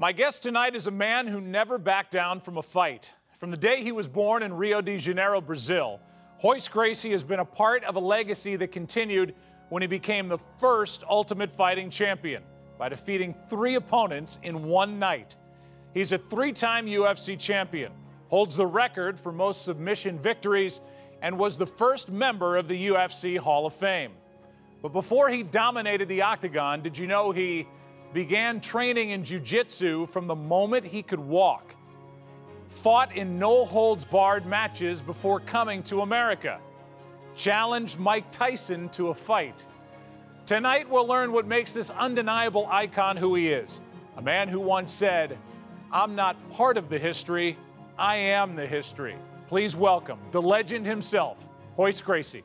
My guest tonight is a man who never backed down from a fight. From the day he was born in Rio de Janeiro, Brazil, Royce Gracie has been a part of a legacy that continued when he became the first Ultimate Fighting champion by defeating three opponents in one night. He's a three time UFC champion, holds the record for most submission victories, and was the first member of the UFC Hall of Fame. But before he dominated the octagon, did you know he began training in jiu-jitsu from the moment he could walk? Fought in no holds barred matches before coming to America. Challenged Mike Tyson to a fight. Tonight we'll learn what makes this undeniable icon who he is. A man who once said, I'm not part of the history, I am the history. Please welcome the legend himself, Royce Gracie.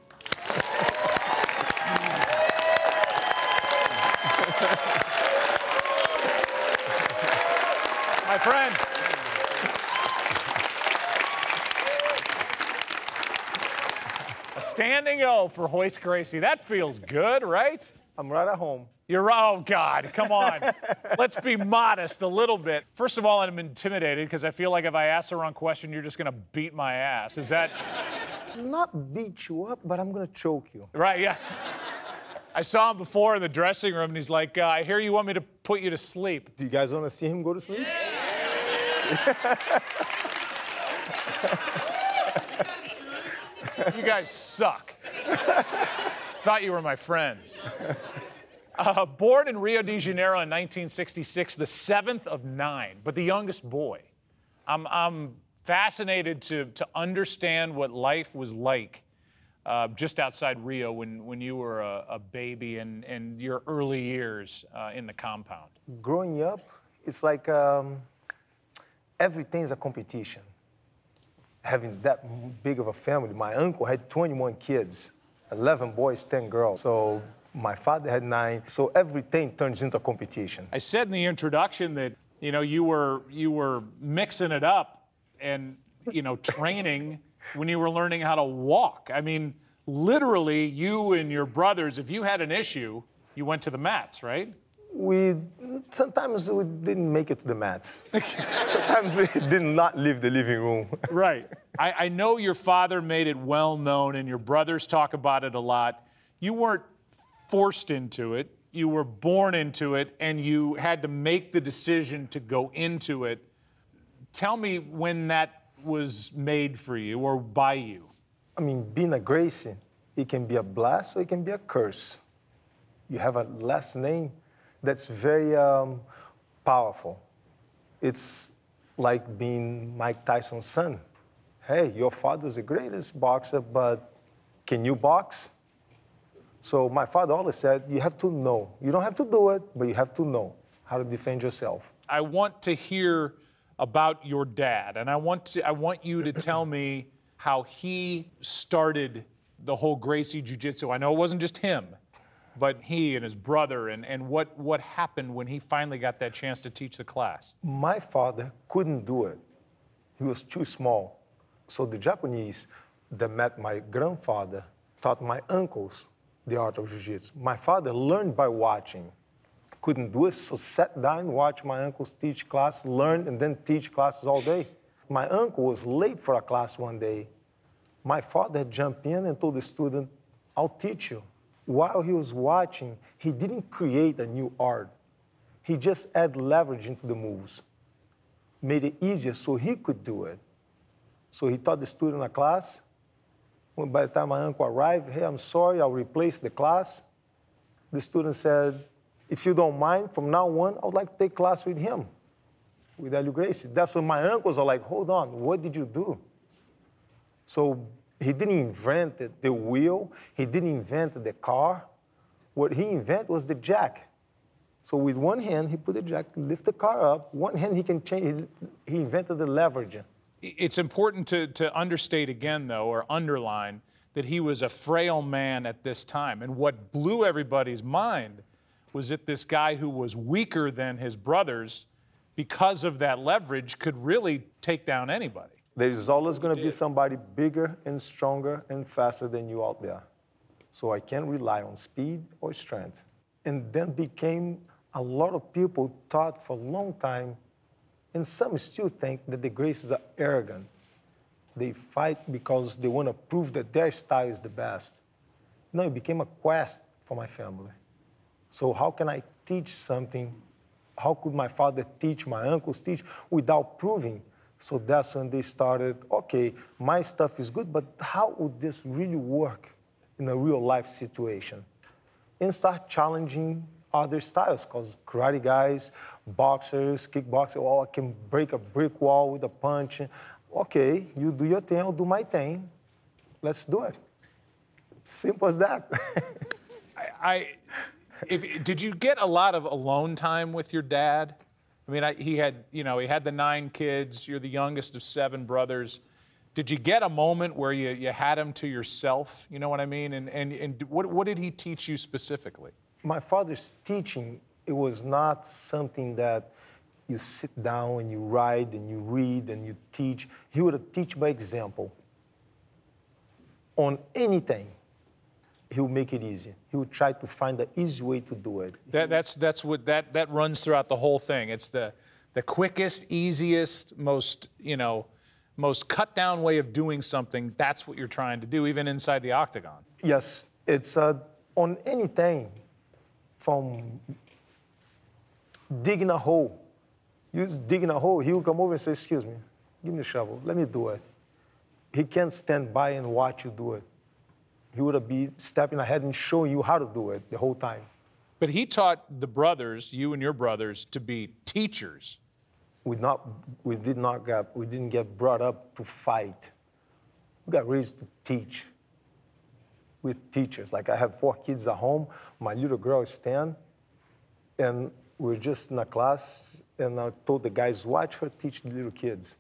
Standing O for Royce Gracie. That feels good, right? I'm right at home. You're oh God, come on. Let's be modest a little bit. First of all, I'm intimidated because I feel like if I ask the wrong question, you're just gonna beat my ass. Is that Not beat you up, but I'm gonna choke you. right? Yeah. I saw him before in the dressing room, and he's like, uh, "I hear you want me to put you to sleep." Do you guys want to see him go to sleep? You guys suck. Thought you were my friends. Uh, born in Rio de Janeiro in 1966, the seventh of nine, but the youngest boy. I'm, I'm fascinated to, to understand what life was like uh, just outside Rio when, when you were a, a baby and, and your early years uh, in the compound. Growing up, it's like um, everything's a competition. Having that big of a family, my uncle had 21 kids, 11 boys, 10 girls. So my father had nine. So everything turns into competition. I said in the introduction that you know you were you were mixing it up and you know training when you were learning how to walk. I mean, literally, you and your brothers, if you had an issue, you went to the mats, right? We sometimes we didn't make it to the mats. sometimes we did not leave the living room. Right. I, I know your father made it well known, and your brothers talk about it a lot. You weren't forced into it. You were born into it, and you had to make the decision to go into it. Tell me when that was made for you or by you. I mean, being a Gracie, it can be a bless or it can be a curse. You have a last name that's very um, powerful. It's like being Mike Tyson's son. Hey, your father's the greatest boxer, but can you box? So my father always said, you have to know. You don't have to do it, but you have to know how to defend yourself. I want to hear about your dad, and I want to I want you to tell me how he started the whole Gracie Jiu Jitsu. I know it wasn't just him, but he and his brother, and, and what, what happened when he finally got that chance to teach the class. My father couldn't do it. He was too small. So the Japanese that met my grandfather taught my uncles the art of jiu-jitsu. My father learned by watching. Couldn't do it, so sat down watched my uncles teach class, learned, and then teach classes all day. My uncle was late for a class one day. My father jumped in and told the student, I'll teach you. While he was watching, he didn't create a new art. He just added leverage into the moves, made it easier so he could do it. So he taught the student a class. By the time my uncle arrived, hey, I'm sorry, I'll replace the class. The student said, if you don't mind, from now on, I would like to take class with him, with Helio Gracie. That's when my uncles are like, hold on, what did you do? So he didn't invent the- wheel, he didn't invent the car. What he invented was the jack. So with one hand, he put the jack, lift the car up. One hand, he can change. He, he invented the leverage. It's important to, to understate again, though, or underline that he was a frail man at this time. And what blew everybody's mind was that this guy who was weaker than his brothers, because of that leverage, could really take down anybody. There is always going to be somebody bigger and stronger and faster than you out there. So I can't rely on speed or strength. And then became a lot of people thought for a long time And some still think that the Gracies are arrogant. They fight because they want to prove that their style is the best. No, it became a quest for my family. So how can I teach something? How could my father teach, my uncles teach, without proving? So that's when they started, okay, my stuff is good, but how would this really work in a real life situation? And start challenging other styles, because karate guys, boxers, kickboxers, oh, I can break a brick wall with a punch. Okay, you do your thing, I'll do my thing. Let's do it. Simple as that. I, I if, did you get a lot of alone time with your dad? I mean, I, he had, you know, he had the nine kids. You're the youngest of seven brothers. Did you get a moment where you, you had him to yourself? You know what I mean? And, and, and what, what did he teach you specifically? My father's teaching, it was not something that you sit down and you write and you read and you teach. He would teach by example on anything he'll make it easy. He will try to find the easy way to do it. That, that's, that's what that, that runs throughout the whole thing. It's the, the quickest, easiest, most, you know, most cut down way of doing something. That's what you're trying to do, even inside the octagon. Yes, it's uh, on anything from digging a hole. You digging a hole, he'll come over and say, excuse me, give me a shovel, let me do it. He can't stand by and watch you do it he would be stepping ahead and showing you how to do it the whole time. But he taught the brothers, you and your brothers, to be teachers. We not, we did not get, we didn't get brought up to fight. We got raised to teach. With teachers, like I have four kids at home. My little girl is ten, and we're just in a class, and I told the guys, watch her teach the little kids.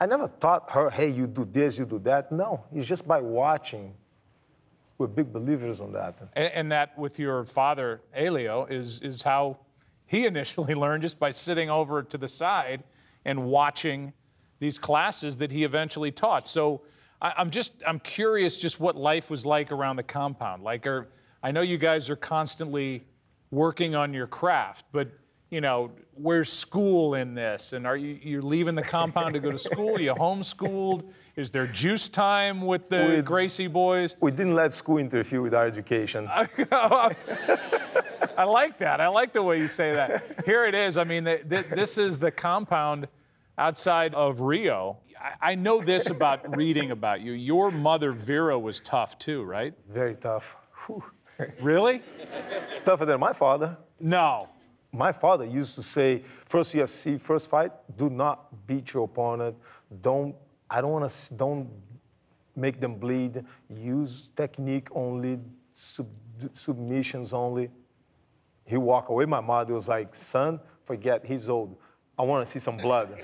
I never taught her, hey, you do this, you do that. No, it's just by watching we're big believers on that. And, and, that with your father, Helio, is, is how he initially learned just by sitting over to the side and watching these classes that he eventually taught. So I, am just, I'm curious just what life was like around the compound. Like, are, I know you guys are constantly working on your craft, but you know, where's school in this? And are you you're leaving the compound to go to school? Are you homeschooled? Is there juice time with the we, Gracie boys? We didn't let school interfere with our education. I like that. I like the way you say that. Here it is. I mean, the, the, this is the compound outside of Rio. I, I know this about reading about you. Your mother, Vera, was tough too, right? Very tough. really? Tougher than my father. No. My father used to say, first UFC, first fight, do not beat your opponent. Don't I don't want to, don't make them bleed. Use technique only, sub, submissions only. He walked away. My mother was like, son, forget, he's old. I want to see some blood.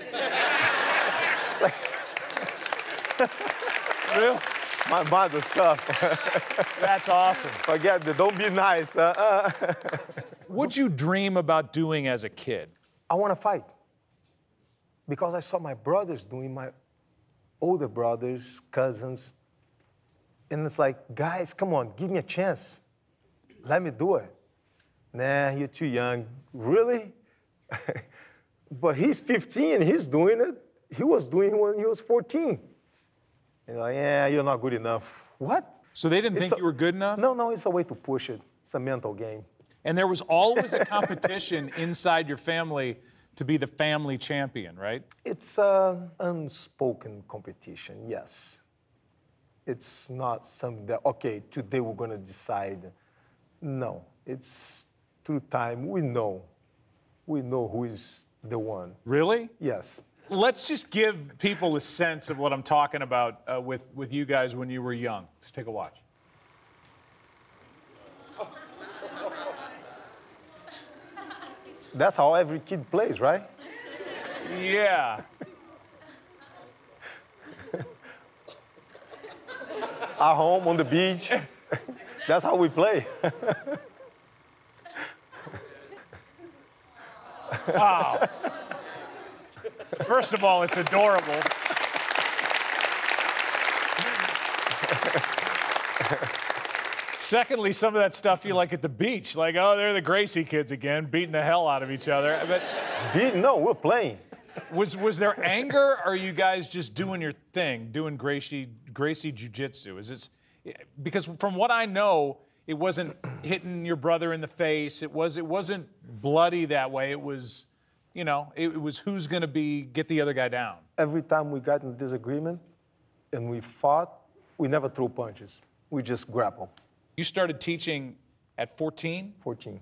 it's like, Real? My mother's tough. That's awesome. Forget. Don't be nice. Uh, uh. What'd you dream about doing as a kid? I want to fight. Because I saw my brothers doing my older brothers, cousins. And it's like, guys, come on, give me a chance. Let me do it. Nah, you're too young. Really? but he's 15 and he's doing it. He was doing it when he was 14. And like, yeah, you're not good enough. What? So they didn't it's think a, you were good enough? No, no, it's a way to push it. It's a mental game. And there was always a competition inside your family to be the family champion, right? It's an unspoken competition, yes. It's not something that, okay, today we're going to decide. No, it's through time. We know. We know who is the one. Really? Yes. Let's just give people a sense of what I'm talking about uh, with, with you guys when you were young. Let's take a watch. That's how every kid plays, right? Yeah. At home on the beach. That's how we play. wow. First of all, it's adorable. Secondly, some of that stuff you like at the beach, like, oh, they're the Gracie kids again, beating the hell out of each other. But no, we're playing. Was was there anger? Or are you guys just doing your thing, doing Gracie Gracie Jiu-Jitsu? Is this because from what I know, it wasn't hitting your brother in the face. It was it wasn't bloody that way. It was, you know, it, it was who's going to be get the other guy down. Every time we got in disagreement and we fought, we never threw punches. We just grapple. You started teaching at 14. 14.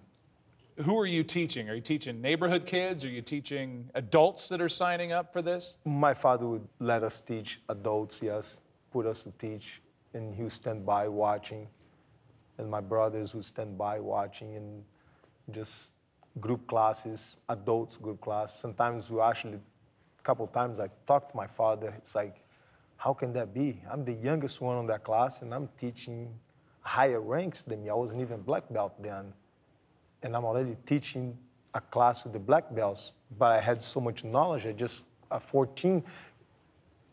Who are you teaching? Are you teaching neighborhood kids? Are you teaching adults that are signing up for this? My father would let us teach adults, yes, put us to teach, and he would stand by watching. And my brothers would stand by watching and just group classes, adults group class. Sometimes we actually, a couple times I talked to my father. It's like, how can that be? I'm the youngest one on that class and I'm teaching higher ranks than me. I wasn't even black belt then and I'm already teaching a class with the black belts, but I had so much knowledge. I just, at 14,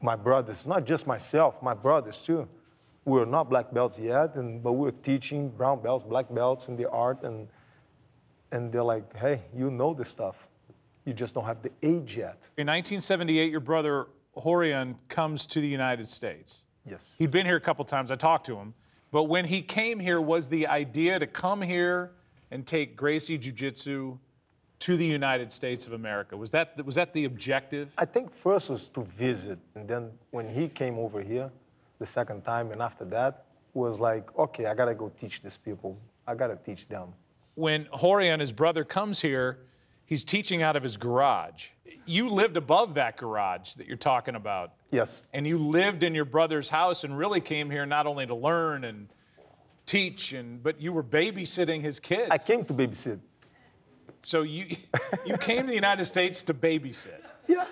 my brothers, not just myself, my brothers too, we were not black belts yet, and, but we were teaching brown belts, black belts in the art, and, and they're like, hey, you know this stuff. You just don't have the age yet. In 1978, your brother Rorion comes to the United States. Yes. He'd been here a couple times. I talked to him. But when he came here, was the idea to come here and take Gracie Jiu Jitsu to the United States of America? Was that, was that the objective? I think first was to visit, and then when he came over here the second time, and after that, was like, okay, I gotta go teach these people. I gotta teach them. When Rorion, his brother, comes here, he's teaching out of his garage. You lived above that garage that you're talking about. Yes. And you lived in your brother's house and really came here not only to learn and teach and but you were babysitting his kids. I came to babysit. So you you came to the United States to babysit. Yeah,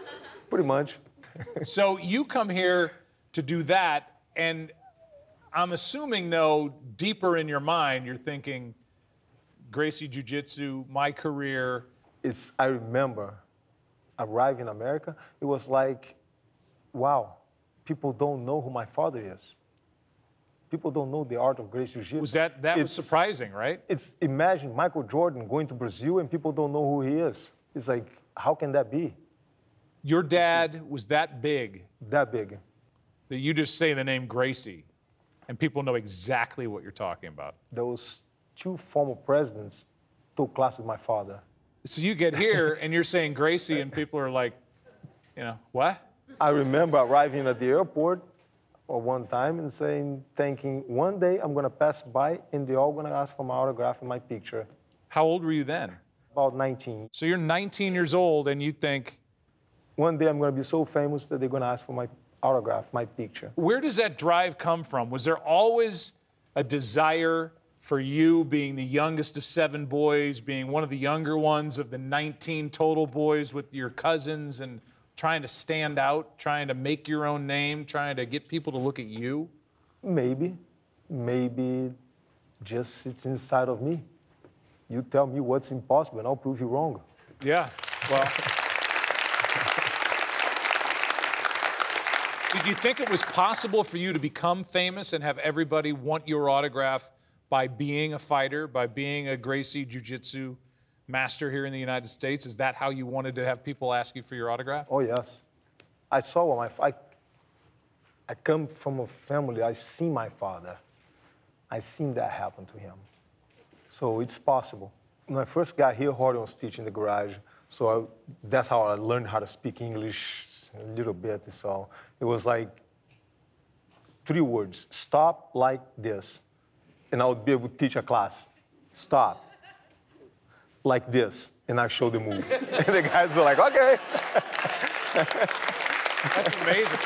pretty much. so you come here to do that and I'm assuming though deeper in your mind you're thinking Gracie Jiu Jitsu, my career. It's I remember arriving in America, it was like, wow, people don't know who my father is people don't know the art of Gracie Jiu-Jitsu. Was that that it's, was surprising, right? It's imagine Michael Jordan going to Brazil and people don't know who he is. It's like, how can that be? Your dad was that big. That big. That you just say the name Gracie, and people know exactly what you're talking about. Those two former presidents took class with my father. So you get here and you're saying Gracie, and people are like, you know, what? I remember arriving at the airport or one time and saying, thinking, one day I'm going to pass by and they're all going to ask for my autograph and my picture. How old were you then? About 19. So you're 19 years old and you think, one day I'm going to be so famous that they're going to ask for my autograph, my picture. Where does that drive come from? Was there always a desire for you being the youngest of seven boys, being one of the younger ones of the 19 total boys with your cousins and trying to stand out, trying to make your own name, trying to get people to look at you? Maybe. Maybe just it's inside of me. You tell me what's impossible and I'll prove you wrong. Yeah. Well. Did you think it was possible for you to become famous and have everybody want your autograph by being a fighter, by being a Gracie Jiu Jitsu master here in the United States? Is that how you wanted to have people ask you for your autograph? Oh, yes. I saw my, I, I come from a family, I see my father. I seen that happen to him. So it's possible. When I first got here, Rorion was teaching in the garage. So I, that's how I learned how to speak English a little bit. So it was like three words, stop like this. And I would be able to teach a class, stop like this, and I show the move. and the guys were like, okay. That's amazing.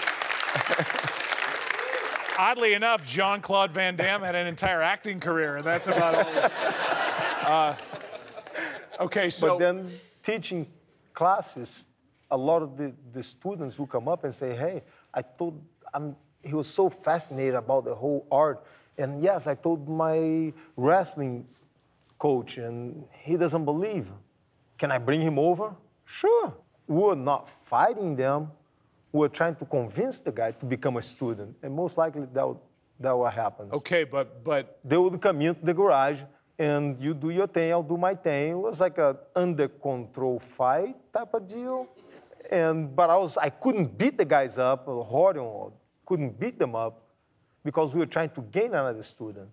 Oddly enough, Jean Claude Van Damme had an entire acting career, and that's about all. Uh, okay, so. But then teaching classes, a lot of the, the students will come up and say, hey, I told, I'm, he was so fascinated about the whole art. And yes, I told my wrestling coach and he doesn't believe. Can I bring him over? Sure. We're not fighting them. We're trying to convince the guy to become a student. And most likely that will, that will happen. Okay, but but they would come into the garage and you do your thing, I'll do my thing. It was like a under control fight type of deal. And but I was I couldn't beat the guys up, or Rorion couldn't beat them up because we were trying to gain another student.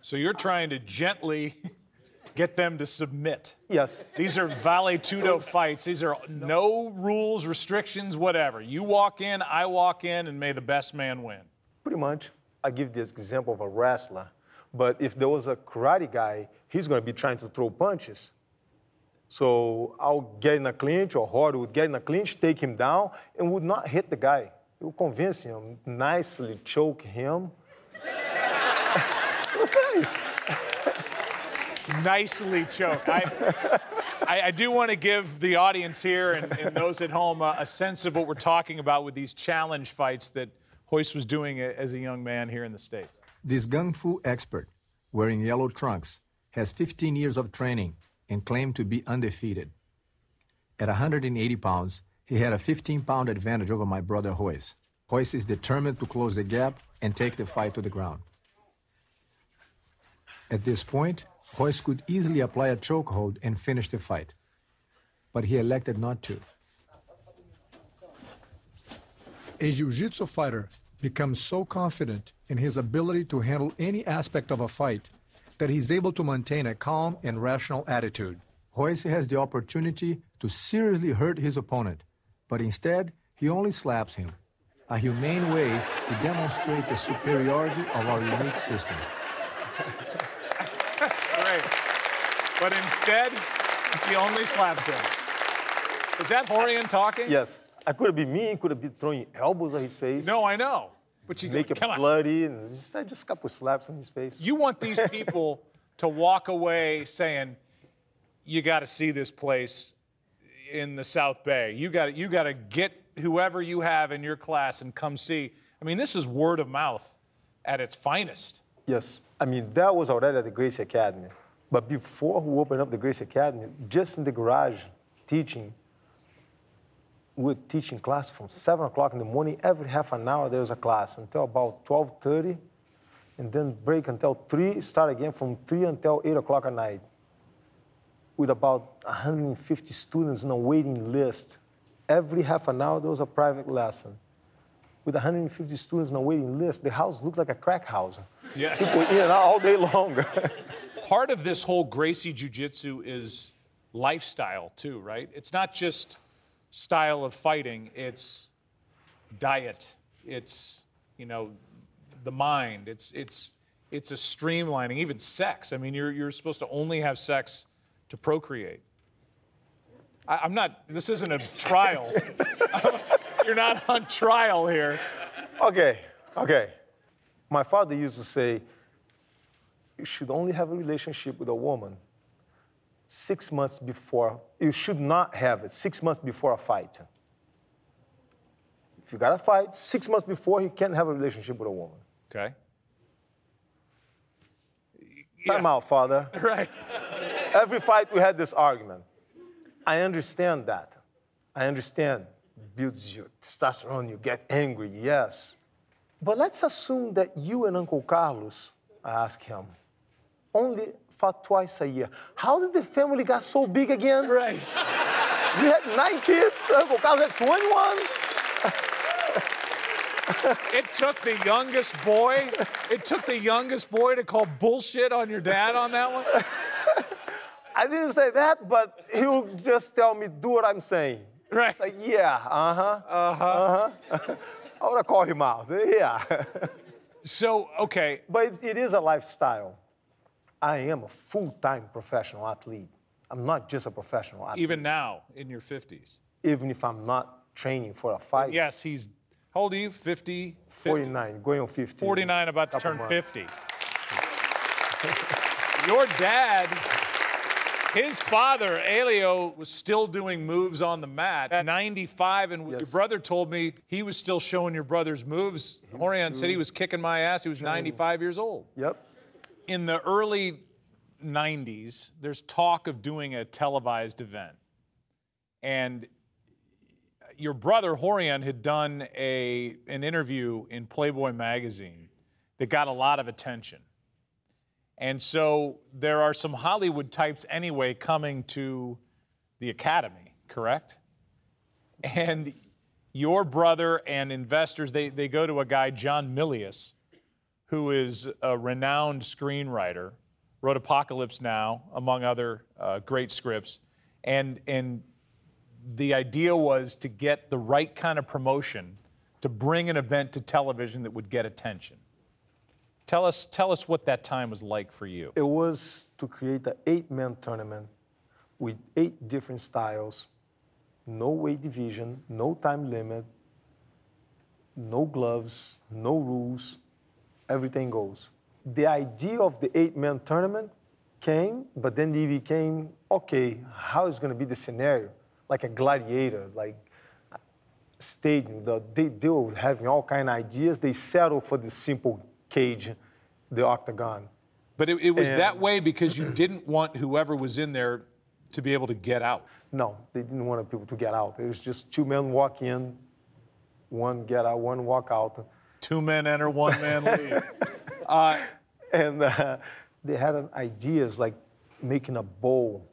So you're trying to gently get them to submit. Yes. These are vale tudo fights. These are no rules, restrictions, whatever. You walk in, I walk in, and may the best man win. Pretty much. I give this example of a wrestler, but if there was a karate guy, he's going to be trying to throw punches. So I'll get in a clinch, or Rorion would get in a clinch, take him down, and would not hit the guy. It would convince him, nicely choke him. it was nice. Nicely choked. I, I, I do want to give the audience here and, and those at home uh, a sense of what we're talking about with these challenge fights that Royce was doing as a young man here in the States. This Gung Fu expert, wearing yellow trunks, has 15 years of training and claimed to be undefeated. At 180 pounds, he had a 15 pound advantage over my brother Royce. Royce is determined to close the gap and take the fight to the ground. At this point, Royce could easily apply a chokehold and finish the fight, but he elected not to. A jiu-jitsu fighter becomes so confident in his ability to handle any aspect of a fight that he's able to maintain a calm and rational attitude. Royce has the opportunity to seriously hurt his opponent, but instead, he only slaps him, a humane way to demonstrate the superiority of our unique system. That's great. But instead, he only slaps him. Is that Rorion talking? Yes. I could have been me, could have been throwing elbows at his face. No, I know. But you make go, it come bloody and just, uh, just a couple slaps on his face. You want these people to walk away saying, you got to see this place in the South Bay. You got you got to get whoever you have in your class and come see. I mean, this is word of mouth at its finest. Yes. I mean, that was already at the Gracie Academy. But before we opened up the Gracie Academy, just in the garage teaching, we were teaching class from 7 o'clock in the morning. Every half an hour, there was a class until about 12.30, and then break until 3, start again from 3 until 8 o'clock at night with about 150 students on a waiting list. Every half an hour, there was a private lesson. With 150 students on a waiting list, the house looked like a crack house. Yeah. People in and out all day long. Part of this whole Gracie Jiu Jitsu is lifestyle, too, right? It's not just style of fighting, it's diet, it's, you know, the mind, it's, it's, it's a streamlining, even sex. I mean, you're, you're supposed to only have sex to procreate. I, am not, this isn't a trial. you're not on trial here. Okay, okay. My father used to say, you should only have a relationship with a woman six months before, you should not have it six months before a fight. If you got a fight, six months before, you can't have a relationship with a woman. Okay. Time yeah. out, father. Right. Every fight we had this argument. I understand that. I understand. Builds your testosterone, you get angry, yes. But let's assume that you and Uncle Carlos, I ask him, only fought twice a year. How did the family get so big again? Right. you had nine kids. Uncle Carlos had 21. It took the youngest boy. It took the youngest boy to call bullshit on your dad on that one. I didn't say that, but he would just tell me, "Do what I'm saying." Right. It's like, yeah, uh huh, uh huh, uh huh. I would called him out. Yeah. so okay, but it's, it is a lifestyle. I am a full-time professional athlete. I'm not just a professional athlete. Even now, in your 50s. Even if I'm not training for a fight. Yes, he's. How old are you? 50? 49, going on 50. 49, about to turn months. 50. your dad his father, Helio, was still doing moves on the mat at 95, and yes. your brother told me he was still showing your brother's moves. Rorion said he was kicking my ass. He was 95 years old. Yep. In the early 90s, there's talk of doing a televised event. And your brother, Rorion had done a, an interview in Playboy magazine that got a lot of attention. And so there are some Hollywood types anyway coming to the academy, correct? And your brother and investors, they, they go to a guy, John Milius, who is a renowned screenwriter, wrote Apocalypse Now, among other uh, great scripts. And, and the idea was to get the right kind of promotion to bring an event to television that would get attention. Tell us, tell us what that time was like for you. It was to create an eight-man tournament with eight different styles, no weight division, no time limit, no gloves, no rules, everything goes. The idea of the eight-man tournament came, but then it became, okay, how is going to be the scenario? Like a gladiator, like stadium. The, they, they were having all kind of ideas. They settled for the simple cage, the octagon. But it, it was And- that way because you didn't want whoever was in there to be able to get out. No, they didn't want people to get out. It was just two men walk in, one get out, one walk out. Two men enter, one man leave. And uh, they had an ideas like making a bowl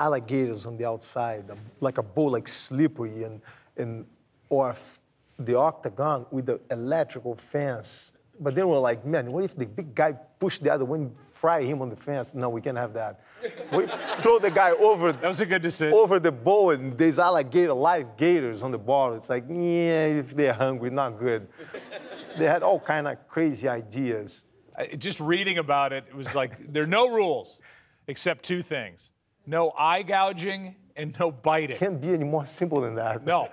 alligators on the outside, like a bowl like slippery, and, and or f- the octagon with the electrical fence. But then we're like, man, what if the big guy pushed the other one, fry him on the fence? No, we can't have that. we throw the guy over That was a good decision. over the bowl and there's alligator, live gators on the bottom. It's like, yeah, if they're hungry, not good. they had all kind of crazy ideas. I- Just reading about it, it was like there are no rules except two things no eye gouging and no biting. Can't be any more simple than that. No.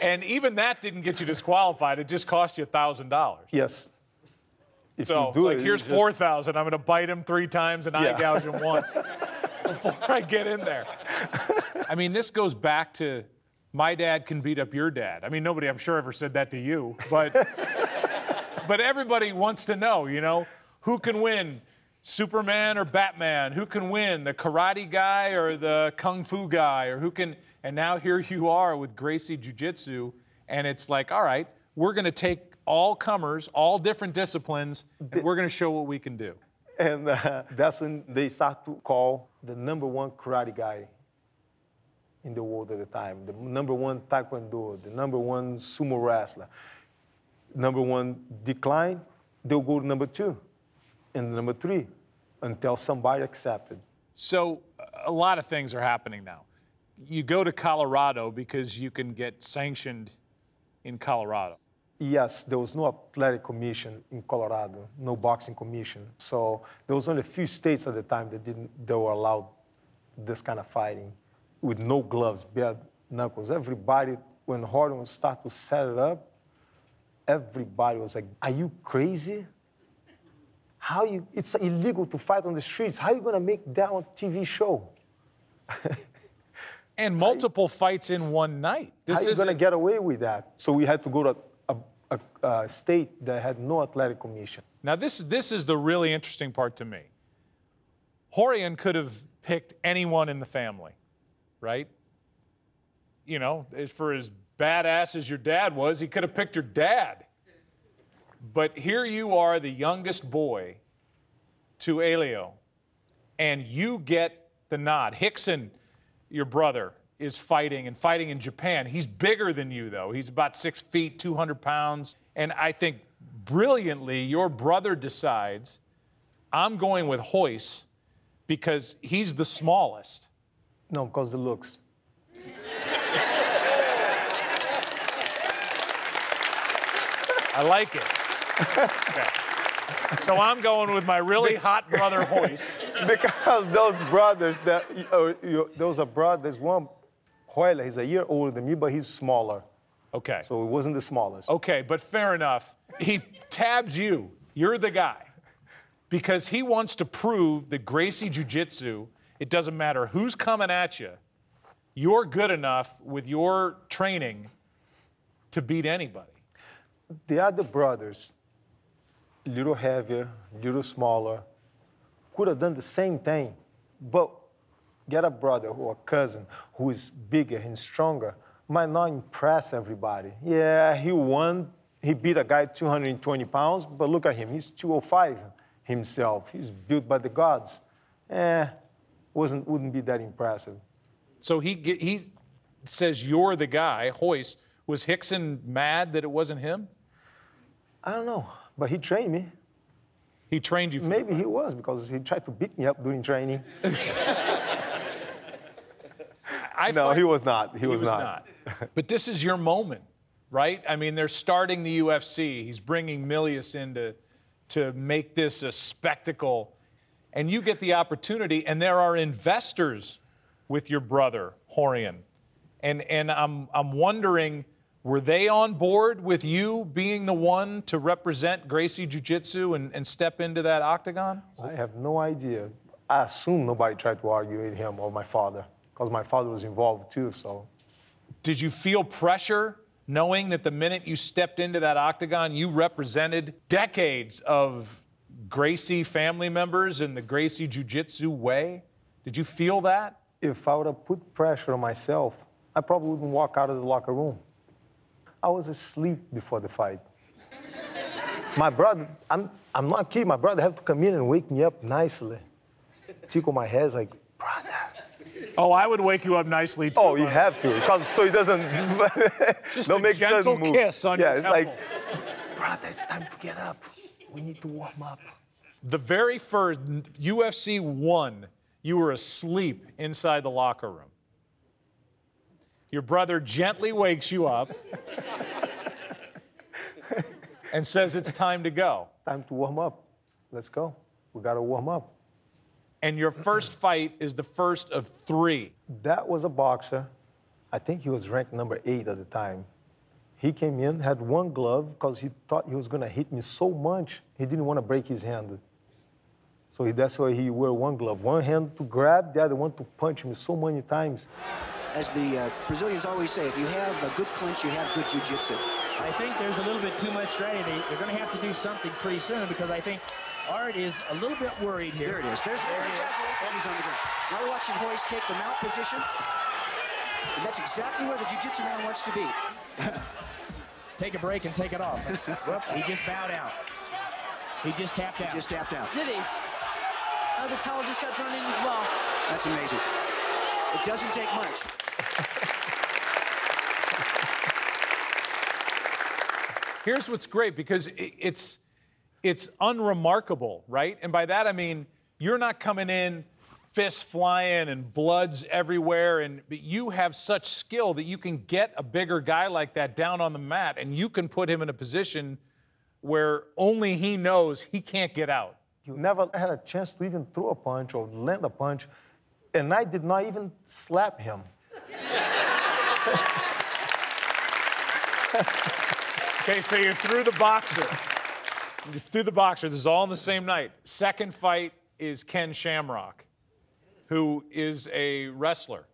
And even that didn't get you disqualified. It just cost you $1,000. Yes. If So you do like, it, here's just- 4,000. I'm going to bite him three times and eye gouge him once before I get in there. I mean, this goes back to my dad can beat up your dad. I mean, nobody, I'm sure, ever said that to you, but but everybody wants to know, you know, who can win, Superman or Batman? Who can win, the karate guy or the kung fu guy, or who can? And now here you are with Gracie Jiu Jitsu, and it's like, all right, we're going to take all comers, all different disciplines, and we're going to show what we can do. And uh, that's when they start to call the number one karate guy in the world at the time, the number one taekwondo, the number one sumo wrestler. Number one decline, they'll go to number two and number three until somebody accepted. So a lot of things are happening now. You go to Colorado because you can get sanctioned in Colorado. Yes, there was no athletic commission in Colorado, no boxing commission. So there was only a few states at the time that didn't they were allowed this kind of fighting with no gloves, bare knuckles. Everybody, when Rorion started to set it up, everybody was like, "Are you crazy? How you? It's illegal to fight on the streets. How are you gonna make that on TV show? And multiple fights in one night. This How are you is gonna get away with that?" So we had to go to a, a, a state that had no athletic commission. Now this this is the really interesting part to me. Rorion could have picked anyone in the family, right? You know, as for as badass as your dad was, he could have picked your dad. But here you are, the youngest boy to Helio, and you get the nod. Rickson, your brother, is fighting and fighting in Japan. He's bigger than you, though. He's about six feet, 200 pounds. And I think brilliantly, your brother decides, I'm going with Royce because he's the smallest. No, because the looks. I like it. Okay. So I'm going with my really hot brother, Royce. because those brothers that uh, you, those are brothers. One, Royler, he's a year older than me, but he's smaller, Okay. so he wasn't the smallest. Okay, but fair enough. He tabs you. You're the guy. Because he wants to prove that Gracie Jiu Jitsu, it doesn't matter who's coming at you, you're good enough with your training to beat anybody. The other brothers, little heavier, little smaller, could have done the same thing, but get a brother or a cousin who is bigger and stronger might not impress everybody. Yeah, he won. He beat a guy 220 pounds, but look at him. He's 205 himself. He's built by the gods. Eh, wasn't, wouldn't be that impressive. So he, he says you're the guy, Royce. Was Rickson mad that it wasn't him? I don't know, but he trained me. He trained you. For Maybe he was because he tried to beat me up during training. I No, he was not. He, was, was not. not. but this is your moment, right? I mean, they're starting the UFC. He's bringing Milius in to, to make this a spectacle. And you get the opportunity, and there are investors with your brother, Rorion. And, and I'm, I'm wondering, were they on board with you being the one to represent Gracie Jiu Jitsu and, and step into that octagon? I have no idea. I assume nobody tried to argue with him or my father because my father was involved too. So Did you feel pressure knowing that the minute you stepped into that octagon, you represented decades of Gracie family members and the Gracie Jiu Jitsu way? Did you feel that? if I would have put pressure on myself, I probably wouldn't walk out of the locker room. I was asleep before the fight. my brother, I'm, I'm not kidding, my brother had to come in and wake me up nicely. Tickle my head, like, brother. Oh, I would wake you up nicely too. Oh, you have to, because so he doesn't Just don't a make gentle sudden kiss on yeah, your it's like, temple. brother, it's time to get up. We need to warm up. The very first UFC one, you were asleep inside the locker room. Your brother gently wakes you up and says it's time to go. Time to warm up. Let's go. We gotta warm up. And your first fight is the first of three. That was a boxer. I think he was ranked number eight at the time. He came in, had one glove because he thought he was going to hit me so much, he didn't want to break his hand. So he, that's why he wore one glove. One hand to grab, the other one to punch me so many times. As the uh, Brazilians always say, if you have a good clinch, you have good jiu-jitsu. I think there's a little bit too much strategy. They're going to have to do something pretty soon because I think Art is a little bit worried here. There it is. There's There it is. and he's on the ground. Now we're watching Royce take the mount position. And that's exactly where the jiu-jitsu man wants to be. Take a break and take it off. Whoop, he just bowed out. He just tapped out. Just tapped out. Did he? Oh, the towel just got thrown in as well. That's amazing. It doesn't take much. Here's what's great because it's it's unremarkable, right? And by that I mean you're not coming in fists flying and bloods everywhere and but you have such skill that you can get a bigger guy like that down on the mat and you can put him in a position where only he knows he can't get out. You never had a chance to even throw a punch or land a punch, and I did not even slap him. Okay, so you're through the boxer. You're through the boxer. This is all in the same night. Second fight is Ken Shamrock, who is a wrestler.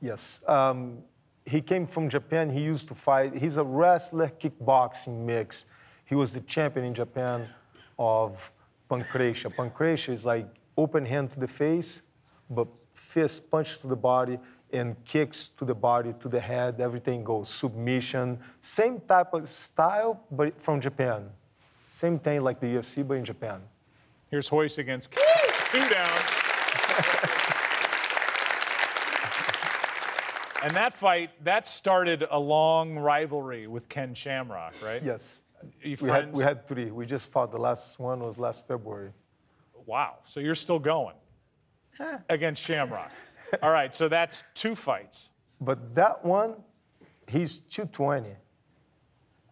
Yes. Um, he came from Japan. He used to fight. He's a wrestler, kickboxing mix. He was the champion in Japan of Pancrase. Pancrase is like open hand to the face, but fist punch to the body and kicks to the body, to the head. Everything goes submission. Same type of style, but from Japan. Same thing like the UFC, but in Japan. Here's Royce against Ken. Two down. and that fight, that started a long rivalry with Ken Shamrock, right? Yes. We had, we had three. We just fought. The last one was last February. Wow. So you're still going against Shamrock. All right, so that's two fights. But that one, he's 220.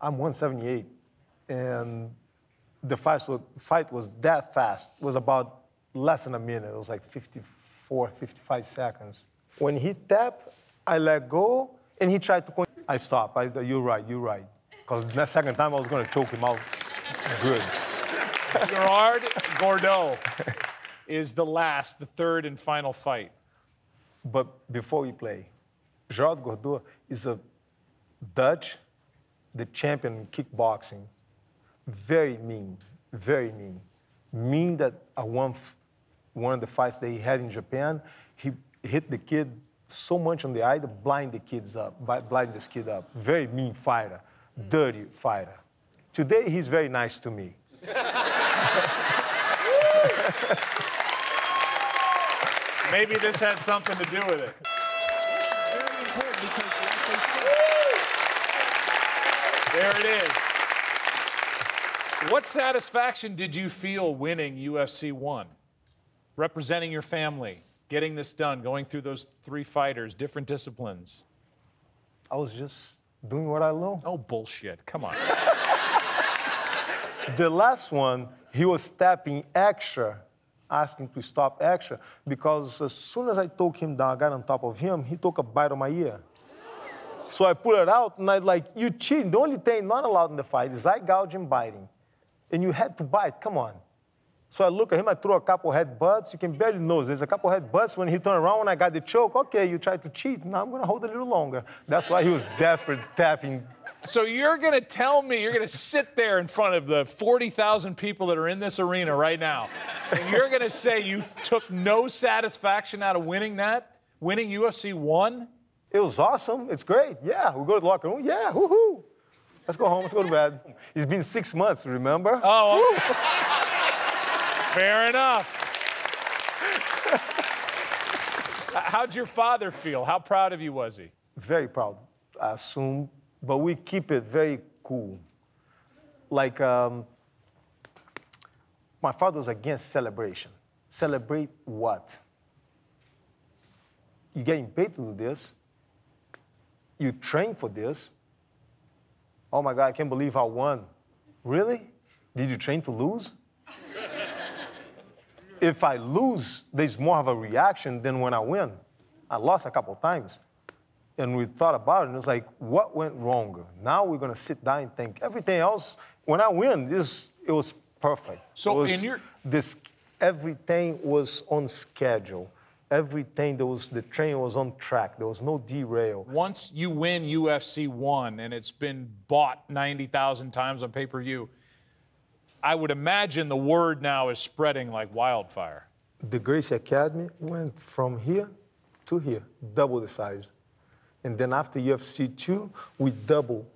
I'm 178. And the fight was, fight was that fast. It was about less than a minute. It was like 54, 55 seconds. When he tapped, I let go, and he tried to. I stopped. I, you're right, you're right. Because the second time I was going to choke him out. Good. Gerard Gordeau is the last, the third and final fight. But before we play, Gerard Gordeau is a Dutch, the champion in kickboxing. Very mean, very mean. Mean that I won f- one of the fights that he had in Japan. He hit the kid so much on the eye that blind the kids up, bi- blind this kid up. Very mean fighter, dirty fighter. Today he's very nice to me. Maybe this had something to do with it. Very important There it is. What satisfaction did you feel winning UFC 1? Representing your family, getting this done, going through those three fighters, different disciplines. I was just doing what I love. Oh, bullshit. Come on. The last one, he was tapping extra, asking to stop extra, because as soon as I took him down, I got on top of him, he took a bite of my ear. So I put it out, and I was like, you cheating. The only thing not allowed in the fight is eye gouging, biting. And you had to bite, come on. So I look at him, I throw a couple headbutts. You can barely notice. There's a couple headbutts. When he turned around, when I got the choke, okay, you tried to cheat. Now I'm going to hold a little longer. That's why he was desperate, tapping. So you're going to tell me, you're going to sit there in front of the 40,000 people that are in this arena right now, and you're going to say you took no satisfaction out of winning that? Winning UFC 1? It was awesome. It's great. Yeah, we go to the locker room. Yeah, woohoo. Let's go home. Let's go to bed. It's been six months, remember? Oh, fair enough. How'd your father feel? How proud of you was he? Very proud, I assume, but we keep it very cool. Like, um, my father was against celebration. Celebrate what? You're getting paid to do this. You train for this. Oh my God, I can't believe I won. Really? Did you train to lose? if I lose, there's more of a reaction than when I win. I lost a couple times. And we thought about it, and it's like, what went wrong? Now we're gonna sit down and think. Everything else, when I win, this it was perfect. So was- in your- this everything was on schedule. Everything there was the train was on track. There was no derail. Once you win UFC 1 and it's been bought 90,000 times on pay per view, I would imagine the word now is spreading like wildfire. The Gracie Academy went from here to here, double the size. And then after UFC 2, we double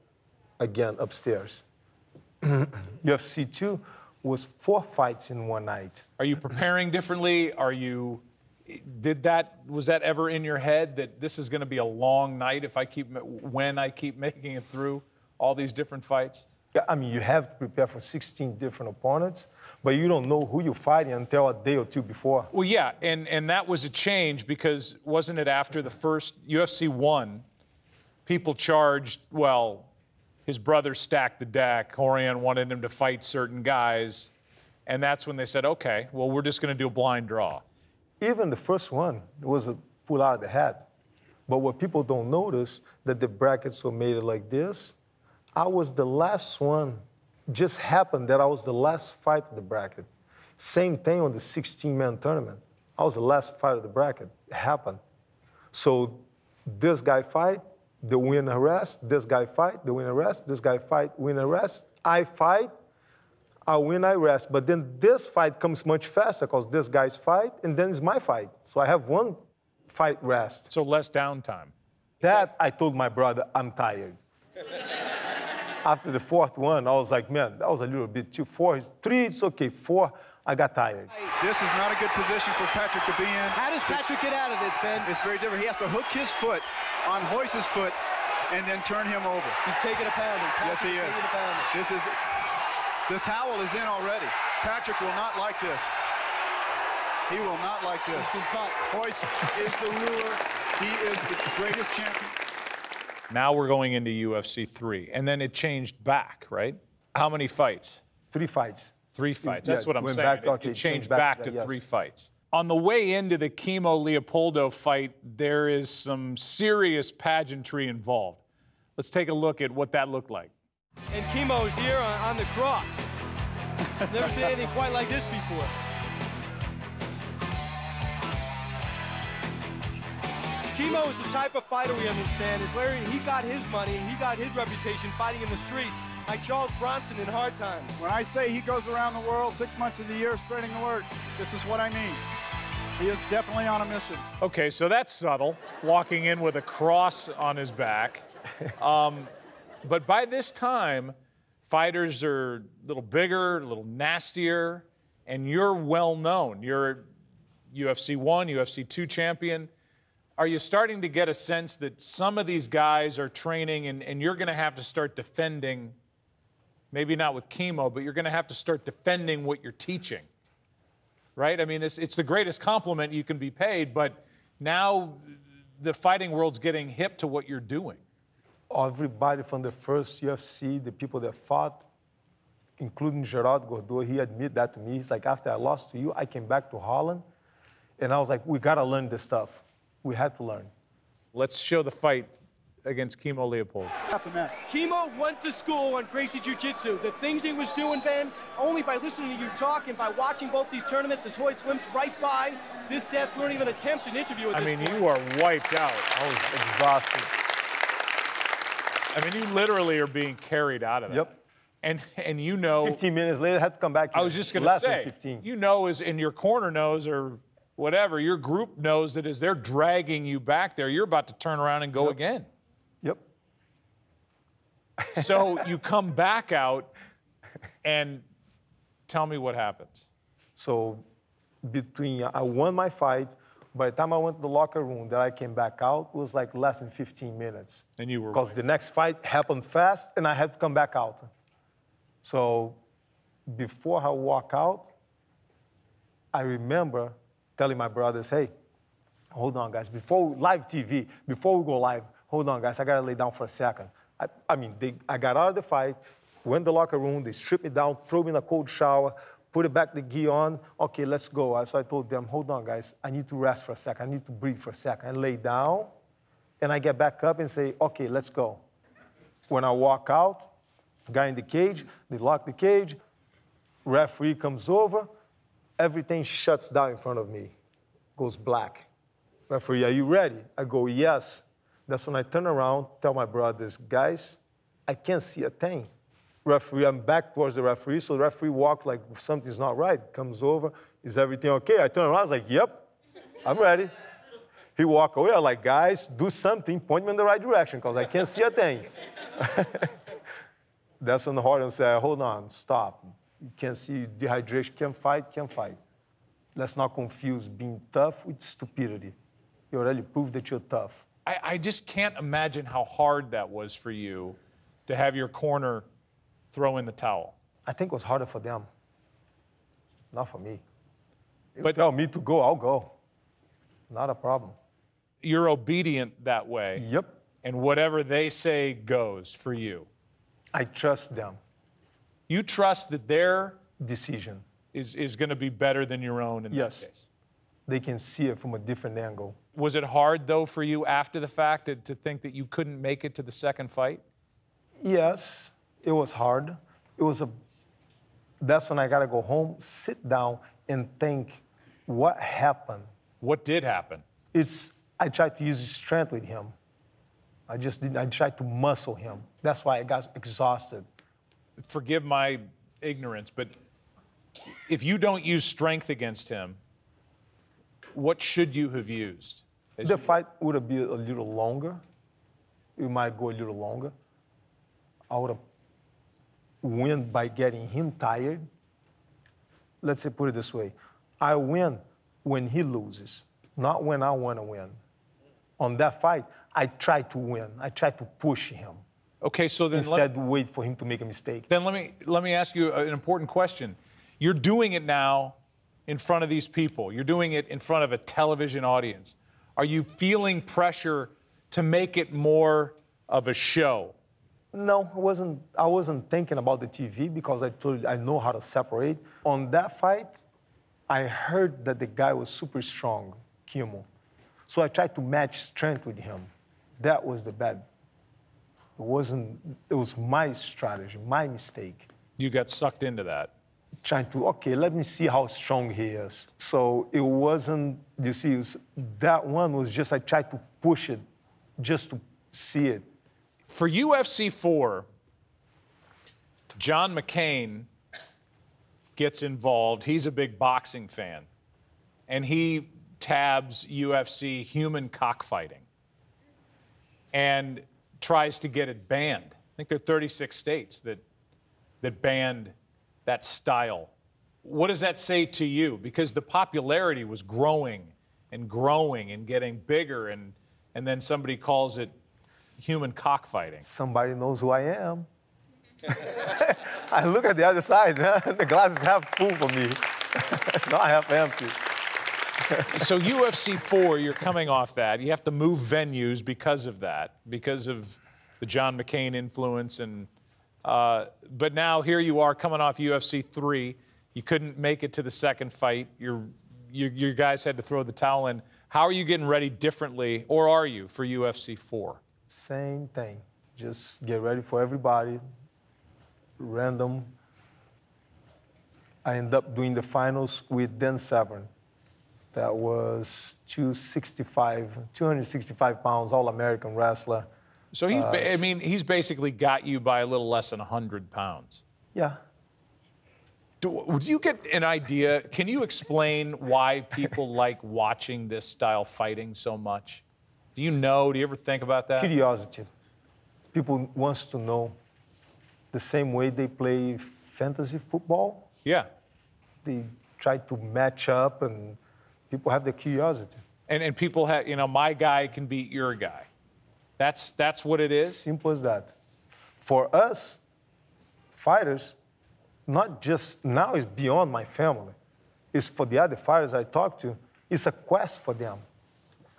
again upstairs. UFC 2 was four fights in one night. Are you preparing differently? Are you did that was that ever in your head that this is going to be a long night if I keep when I keep making it through all these different fights? Yeah, I mean, you have to prepare for 16 different opponents, but you don't know who you're fighting until a day or two before. Well, yeah, and and that was a change because wasn't it after the first UFC one, people charged well, his brother stacked the deck. Rorion wanted him to fight certain guys, and that's when they said, okay, well, we're just going to do a blind draw. Even the first one was a pull out of the hat. But what people don't notice that the brackets were made like this. I was the last one. Just happened that I was the last fight of the bracket. Same thing on the 16-man tournament. I was the last fight of the bracket. It happened. So this guy fight, the winner rest. This guy fight, the winner rest. This guy fight, winner rest. I fight, I win, I rest. But then this fight comes much faster because this guy's fight, and then it's my fight. So I have one fight rest. So less downtime. That I told my brother, I'm tired. After the fourth one, I was like, man, that was a little bit too. Four is three, it's okay. Four, I got tired. This is not a good position for Patrick to be in. How does Patrick get out of this, Ben? It's very different. He has to hook his foot on Royce's foot and then turn him over. He's taking a pounding. Yes, he is. Taking a pounding. This is the towel is in already. Patrick will not like this. He will not like this. He's been cut. Hoyce is the ruler. He is the greatest champion. Now we're going into UFC three, and then it changed back, right? How many fights? Three fights. Three fights. yeah, That's what I'm saying. back- It- okay, it, changed changed back back, to to yes. three fights. On the way into the Kimo Leopoldo fight, there is some serious pageantry involved. Let's take a look at what that looked like. And Kimo's here on, on the cross. Never seen anything quite like this before. Kimo is the type of fighter we understand. Is where he got his money and he got his reputation fighting in the streets, like Charles Bronson in hard times. When I say he goes around the world six months of the year spreading the word, this is what I mean. He is definitely on a mission. Okay, so that's subtle, walking in with a cross on his back. Um, but by this time, fighters are a little bigger, a little nastier, and you're well known. You're UFC 1, UFC 2 champion. Are you starting to get a sense that some of these guys are training and, and you're going to have to start defending, maybe not with Kimo, but you're going to have to start defending what you're teaching? Right? I mean, this, it's the greatest compliment you can be paid, but now the fighting world's getting hip to what you're doing. Everybody from the first UFC, the people that fought, including Gerard Gordeau, he admitted that to me. He's like, after I lost to you, I came back to Holland, and I was like, we got to learn this stuff. We had to learn. Let's show the fight against Kimo Leopold. Kimo went to school on Gracie Jiu-Jitsu. The things he was doing, Ben, only by listening to you talk and by watching both these tournaments as Royce swims right by this desk, we don't even attempt an interview at I this mean, point. you are wiped out. I was exhausted. I mean, you literally are being carried out of that. Yep. And and you know, 15 minutes later, I had to come back. I was just going to Less say, than 15. you know, is in your corner knows or whatever, your group knows that as they're dragging you back there, you're about to turn around and go again. Yep. So you come back out and tell me what happens. So between I won my fight, by the time I went to the locker room that I came back out, it was like less than 15 minutes. And you were Because the next fight happened fast and I had to come back out. So before I walk out, I remember telling my brothers, hey, hold on, guys, before live TV, before we go live, hold on, guys, I gotta lay down for a second. I, I mean, they, I got out of the fight, went to the locker room, they stripped me down, threw me in a cold shower, put it back the gear on. Okay, let's go. So I told them, hold on, guys, I need to rest for a second. I need to breathe for a second. I lay down, and I get back up and say, okay, let's go. When I walk out, guy in the cage, they lock the cage, referee comes over, everything shuts down in front of me, goes black. Referee, are you ready? I go, yes. That's when I turn around, tell my brothers, guys, I can't see a thing. Referee, I'm back towards the referee, so the referee walks like something's not right. Comes over, is everything okay? I turn around, I was like, yep, I'm ready. He walked away, I was like, guys, do something, point me in the right direction, because I can't see a thing. That's when the Rorion said, hold on, stop. You can't see dehydration, can't fight, can't fight. Let's not confuse being tough with stupidity. You already proved that you're tough. I, I just can't imagine how hard that was for you to have your corner throw in the towel. I think it was harder for them, not for me. If But- but tell me to go, I'll go. Not a problem. You're obedient that way, Yep. and whatever they say goes for you. I trust them. You trust that their Decision. is, is going to be better than your own in Yes. this case. They can see it from a different angle. Was it hard, though, for you after the fact to, to think that you couldn't make it to the second fight? Yes, it was hard. It was a. That's when I gotta go home, sit down, and think, what happened? What did happen? It's. I tried to use strength with him. I just didn't. I tried to muscle him. That's why I got exhausted. Forgive my ignorance, but if you don't use strength against him, what should you have used? The you- fight would have been a little longer. It might go a little longer. I would have win by getting him tired. Let's say put it this way: I win when he loses, not when I want to win. On that fight, I try to win. I try to push him okay, so then let, instead wait for him to make a mistake. then let me let me ask you an important question. You're doing it now in front of these people. You're doing it in front of a television audience. Are you feeling pressure to make it more of a show? No, I wasn't. I wasn't thinking about the TV because I told you I know how to separate. On that fight, I heard that the guy was super strong, Kimo. So I tried to match strength with him. That was the bad. It wasn't. It was my strategy, my mistake. You got sucked into that. Trying to okay, let me see how strong he is. So it wasn't. You see, was, that one was just I tried to push it, just to see it. For UFC 4, John McCain gets involved. He's a big boxing fan. And he tabs UFC human cockfighting and tries to get it banned. I think there are 36 states that, that banned that style. What does that say to you? Because the popularity was growing and growing and getting bigger, and, and then somebody calls it human cockfighting. Somebody knows who I am. I look at the other side. The glass is half full for me, not half empty. so UFC 4, you're coming off that. You have to move venues because of that, because of the John McCain influence. And uh, but now here you are coming off UFC 3. You couldn't make it to the second fight. Your you, your guys had to throw the towel in. How are you getting ready differently, or are you for UFC 4? Same thing. Just get ready for everybody. Random. I end up doing the finals with Dan Severn. That was 265, 265 pounds, All-American wrestler. So he's, uh, I mean, he's basically got you by a little less than 100 pounds. Yeah. Do, do you get an idea? Can you explain why people like watching this style fighting so much? Do you know? Do you ever think about that? Curiosity. People wants to know the same way they play fantasy football. Yeah. They try to match up and people have the curiosity. And, and people have, you know, my guy can beat your guy. That's, that's what it is? Simple as that. For us, fighters, not just now it's beyond my family. It's for the other fighters I talk to. It's a quest for them.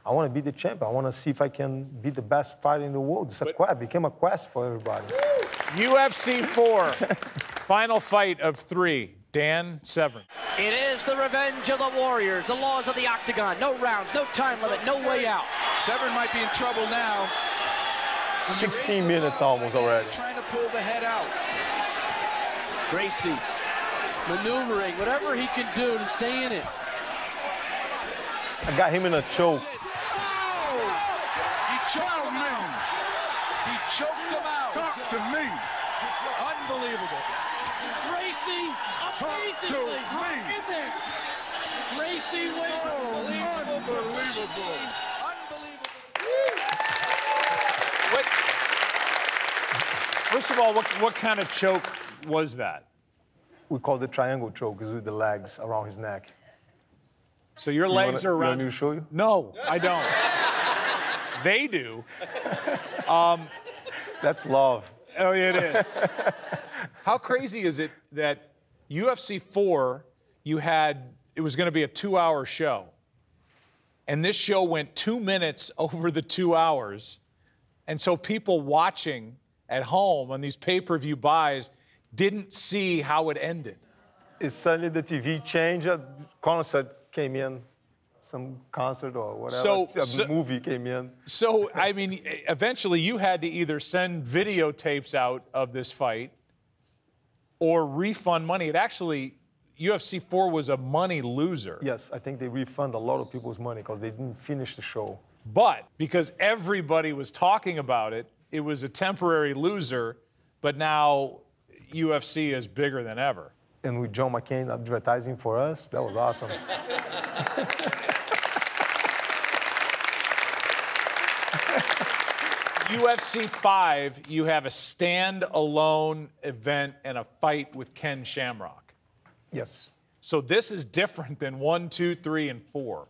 I want to be the champion. I want to see if I can be the best fighter in the world. It's a but, quest. It became a quest for everybody. UFC 4, final fight of three. Dan Severn. It is the revenge of the Warriors. The laws of the octagon. No rounds, no time limit, no way out. Severn might be in trouble now. 16 minutes almost already. Trying to pull the head out. Gracie maneuvering, whatever he can do to stay in it. I got him in a choke. Oh! He choked him out. He choked him out. Talk to me. Unbelievable. Gracie amazingly hung in there. Gracie Wade. Oh, unbelievable. Unbelievable. What, first of all, what, what kind of choke was that? We call it triangle choke, is with the legs around his neck. So your legs wanna, are around. You want me to show you? No, I don't. they do. Um, That's love. Oh, yeah, it is. How crazy is it that UFC 4, you had, it was going to be a two hour show. And this show went two minutes over the two hours. And so people watching at home on these pay per view buys didn't see how it ended. It's suddenly the TV changed, a concert came in, some concert or whatever, so, a so, movie came in. So, I mean, eventually you had to either send videotapes out of this fight or refund money. It actually, UFC 4 was a money loser. Yes, I think they refund a lot of people's money because they didn't finish the show. But because everybody was talking about it, it was a temporary loser, but now UFC is bigger than ever. And with John McCain advertising for us, that was awesome. UFC 5, you have a stand-alone event and a fight with Ken Shamrock. Yes. So this is different than one, two, three, and four.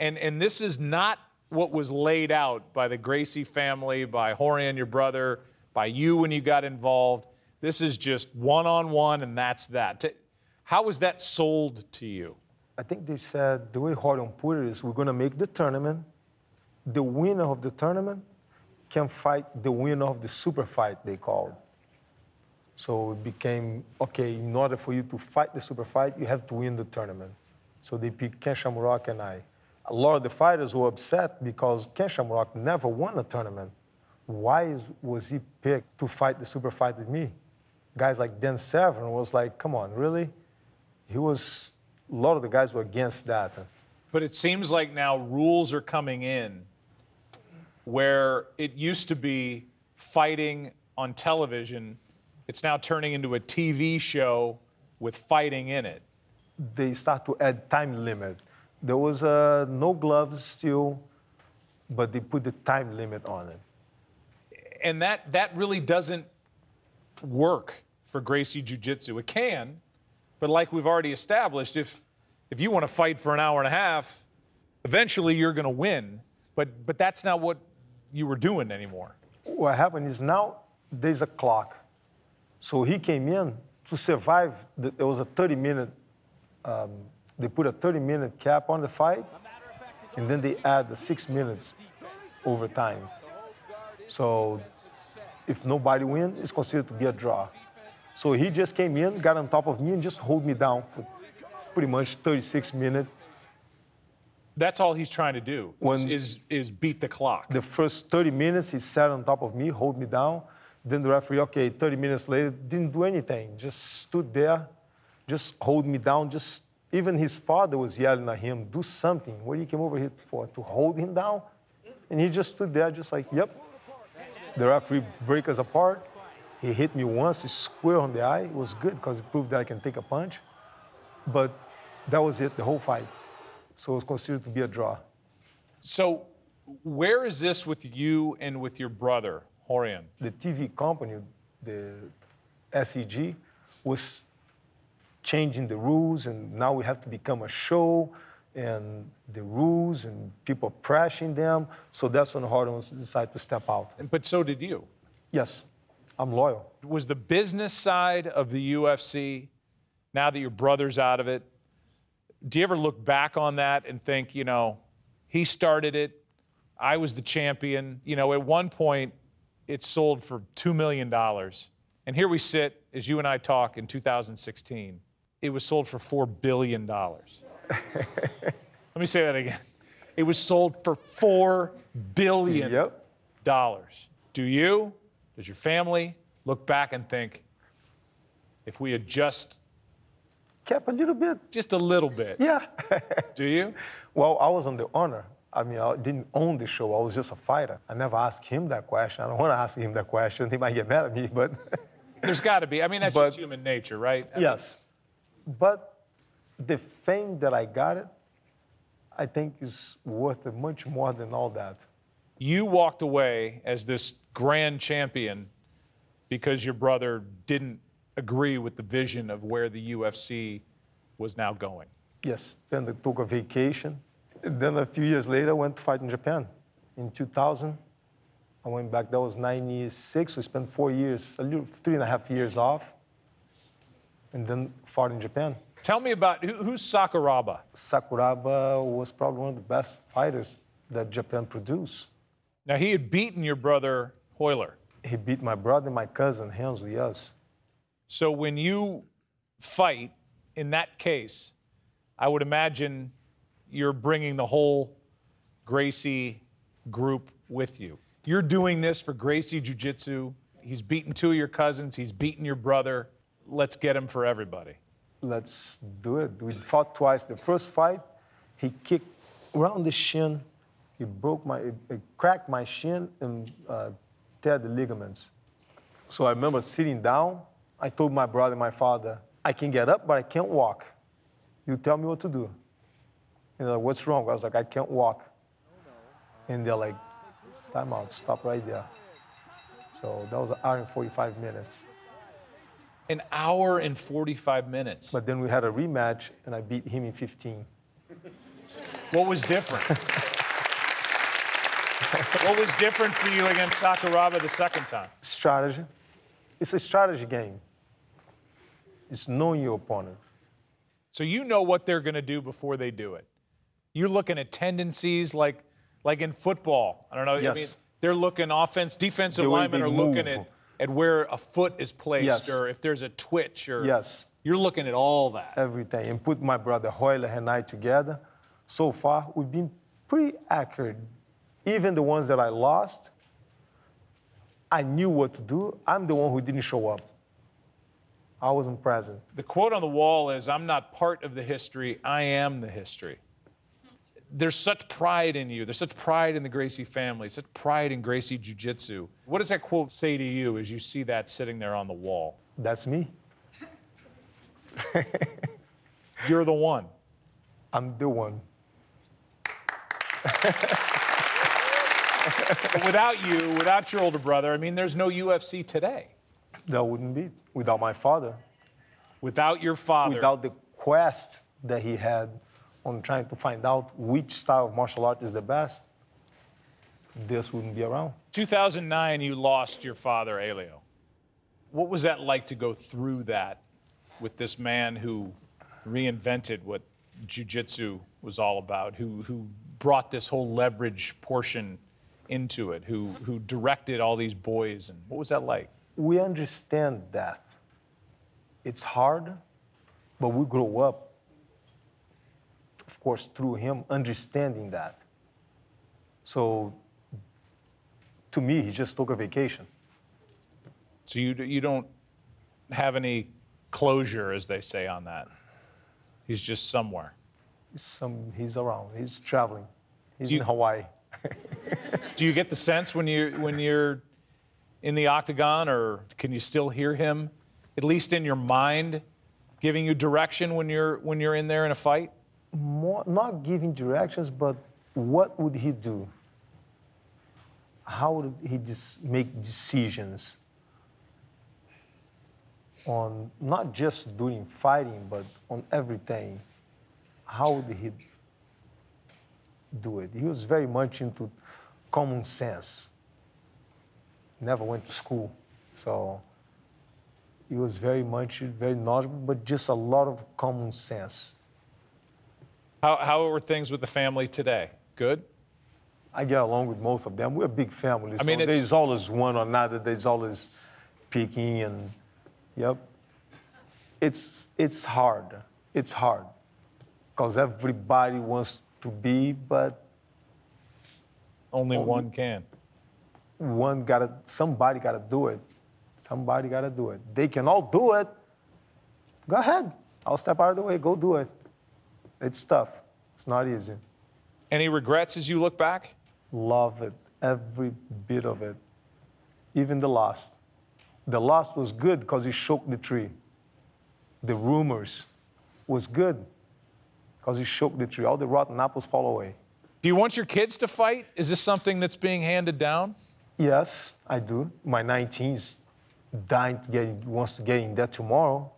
And, and this is not what was laid out by the Gracie family, by Rorion, your brother, by you when you got involved. This is just one-on-one, and that's that. How was that sold to you? I think they said the way Rorion put it is we're going to make the tournament. The winner of the tournament can fight the winner of the super fight, they called. So it became, okay, in order for you to fight the super fight, you have to win the tournament. So they picked Ken Shamrock and I. A lot of the fighters were upset because Ken Shamrock never won a tournament. Why is, was he picked to fight the super fight with me? Guys like Dan Severn was like, come on, really? He was, a lot of the guys were against that. But it seems like now rules are coming in where it used to be fighting on television, it's now turning into a TV show with fighting in it. They start to add time limit. There was uh, no gloves still, but they put the time limit on it. And that, that really doesn't work for Gracie Jiu Jitsu. It can, but like we've already established, if, if you want to fight for an hour and a half, eventually you're going to win, but but that's not what you were doing anymore. What happened is now there's a clock. So he came in to survive. The, it was a 30 minute, um, they put a 30 minute cap on the fight, and then they add the six minutes overtime. So if nobody wins, it's considered to be a draw. So he just came in, got on top of me, and just hold me down for pretty much 36 minutes. That's all he's trying to do When- is is beat the clock. The first 30 minutes, he sat on top of me, hold me down. Then the referee, okay, 30 minutes later, didn't do anything. Just stood there, just hold me down. Just even his father was yelling at him, do something. What he came over here for? To hold him down? And he just stood there, just like, yep. The referee break us apart. He hit me once, he square on the eye. It was good because it proved that I can take a punch. But that was it, the whole fight. So it was considered to be a draw. So, where is this with you and with your brother, Rorion? the TV company, the SEG, was changing the rules, and now we have to become a show, and the rules, and people pressing them. So that's when Rorion decided to step out. But so did you. Yes, I'm loyal. Was the business side of the UFC, now that your brother's out of it, do you ever look back on that and think, you know, he started it, I was the champion. You know, at one point, it sold for $2 million. And here we sit, as you and I talk in 2016, it was sold for $4 billion. Let me say that again. It was sold for $4 billion. Yep. Do you, does your family look back and think, if we had just Kept a little bit. just a little bit, Yeah. do you? well, I was on the honor. I mean, I didn't own the show. I was just a fighter. I never asked him that question. I don't want to ask him that question. He might get mad at me, but There's got to be. I mean, that's But- just human nature, right? yes. But the fame that I got it, I think is worth it much more than all that. You walked away as this grand champion because your brother didn't agree with the vision of where the UFC was now going. Yes. Then I took a vacation. Then a few years later, I went to fight in Japan. In 2000, I went back. That was 96. We spent four years, a little, three and a half years off. And then fought in Japan. Tell me about who, who's Sakuraba? Sakuraba was probably one of the best fighters that Japan produced. Now, he had beaten your brother Royler. He beat my brother, my cousin, Renzo, yes. So when you fight in that case, I would imagine you're bringing the whole Gracie group with you. You're doing this for Gracie Jiu Jitsu. He's beaten two of your cousins, he's beaten your brother. Let's get him for everybody. Let's do it. We fought twice. The first fight, he kicked around the shin. He broke my, he cracked my shin and uh, tear the ligaments. So I remember sitting down. I told my brother, my father, I can get up, but I can't walk. You tell me what to do. You know, what's wrong? I was like, I can't walk. And they're like, time out, stop right there. So that was an hour and 45 minutes. An hour and 45 minutes. But then we had a rematch, and I beat him in 15. What was different? what was different for you against Sakuraba the second time? strategy. It's a strategy game. It's knowing your opponent. So you know what they're going to do before they do it. You're looking at tendencies like like in football. I don't know. I mean, Yes. they're looking offense, defensive linemen are looking at, at where a foot is placed Yes. or if there's a twitch or Yes. you're looking at all that. Everything. And put my brother Royler and I together. So far, we've been pretty accurate. Even the ones that I lost, I knew what to do. I'm the one who didn't show up. I wasn't present. The quote on the wall is I'm not part of the history, I am the history. There's such pride in you. There's such pride in the Gracie family, such pride in Gracie Jiu Jitsu. What does that quote say to you as you see that sitting there on the wall? That's me. You're the one. I'm the one. Without you, without your older brother, I mean, there's no UFC today. That wouldn't be without my father. Without your father. Without the quest that he had on trying to find out which style of martial art is the best, this wouldn't be around. 2009, you lost your father, Helio. What was that like to go through that with this man who reinvented what jiu-jitsu was all about, who, who brought this whole leverage portion into it, who, who directed all these boys, and what was that like? We understand that. It's hard, but we grow up, of course, through him understanding that. So to me, he just took a vacation. So you, you don't have any closure, as they say, on that. He's just somewhere. He's, some, he's around. He's traveling. He's you- in Hawaii. Do you get the sense when you when you're in the octagon, or can you still hear him, at least in your mind, giving you direction when you're when you're in there in a fight? More, not giving directions, but what would he do? How would he make decisions on not just doing fighting, but on everything? How would he do it? He was very much into common sense. Never went to school, so he was very much very knowledgeable, but just a lot of common sense. How how were things with the family today? Good. I get along with most of them. We're a big family. I mean, so there's always one or another. There's always picking and, yep. It's it's hard. It's hard because everybody wants to be, but Only one can. One gotta somebody gotta do it. Somebody gotta do it. They can all do it. Go ahead. I'll step out of the way. Go do it. It's tough. It's not easy. Any regrets as you look back? Love it, every bit of it. Even the last. The last was good because he shook the tree. The rumors was good because he shook the tree. All the rotten apples fall away. Do you want your kids to fight? Is this something that's being handed down? Yes, I do. My 19's dying to get, wants to get in there tomorrow.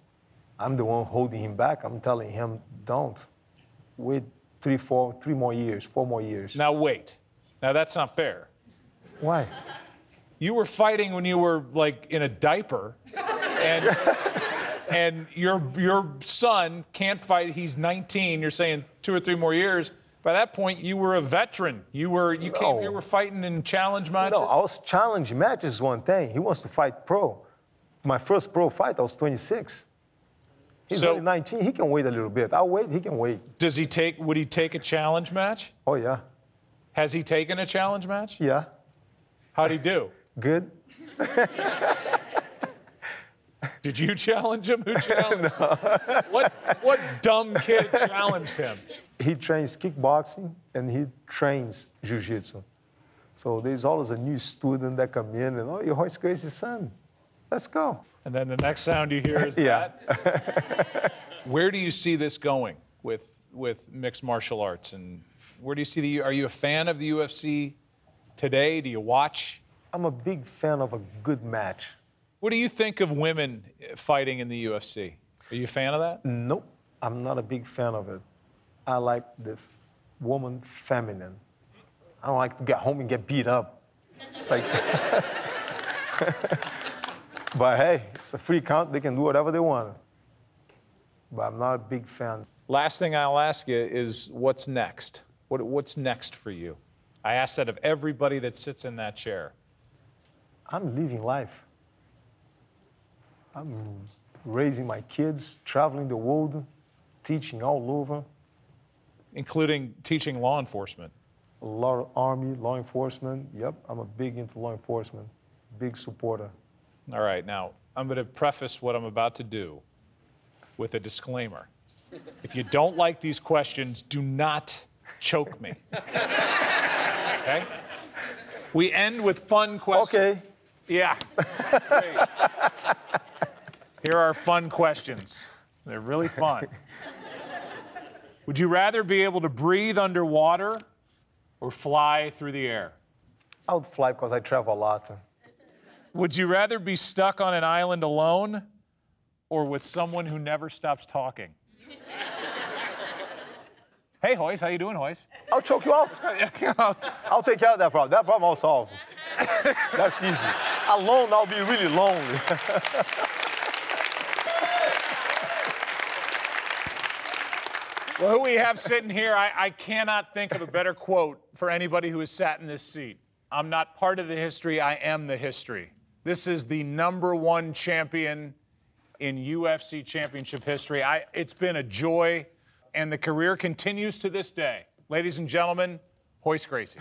I'm the one holding him back. I'm telling him, don't. Wait three, four, three more years, four more years. Now wait. Now that's not fair. Why? You were fighting when you were like in a diaper, and and your your son can't fight. He's 19. You're saying two or three more years. By that point, you were a veteran. You were you came No. here were fighting in challenge matches. No, I was challenge matches one thing. He wants to fight pro. My first pro fight, I was 26. He's So- only 19. He can wait a little bit. I'll wait. He can wait. Does he take? Would he take a challenge match? Oh yeah, Has he taken a challenge match? yeah. How'd he do? Good. Did you challenge him? Who challenged? him? What what dumb kid challenged him? He trains kickboxing and he trains jiu-jitsu. So there's always a new student that come in and oh, you're Royce Gracie's son. Let's go. And then the next sound you hear is Yeah. that. Where do you see this going with with mixed martial arts? And where do you see the? Are you a fan of the UFC today? Do you watch? I'm a big fan of a good match. What do you think of women fighting in the UFC? Are you a fan of that? Nope, I'm not a big fan of it. I like the f- woman feminine. I don't like to get home and get beat up. It's like, but hey, it's a free count. They can do whatever they want. But I'm not a big fan. Last thing I'll ask you is what's next? What, what's next for you? I ask that of everybody that sits in that chair. I'm living life. I'm raising my kids, traveling the world, teaching all over. including teaching law enforcement. A lot of army, law enforcement. Yep, I'm a big into law enforcement. Big supporter. All right, now I'm going to preface what I'm about to do with a disclaimer. If you don't like these questions, do not choke me. Okay? We end with fun questions. Okay. Yeah. Here are fun questions. They're really fun. Would you rather be able to breathe underwater or fly through the air? I would fly because I travel a lot. Would you rather be stuck on an island alone or with someone who never stops talking? hey, Royce, how you doing, Royce? I'll choke you out. I'll take care of that problem. That problem I'll solve. That's easy. Alone, I'll be really lonely. Well, who we have sitting here, I, I, cannot think of a better quote for anybody who has sat in this seat. I'm not part of the history, I am the history. This is the number one champion in UFC championship history. I, it's been a joy, and the career continues to this day. Ladies and gentlemen, Royce Gracie.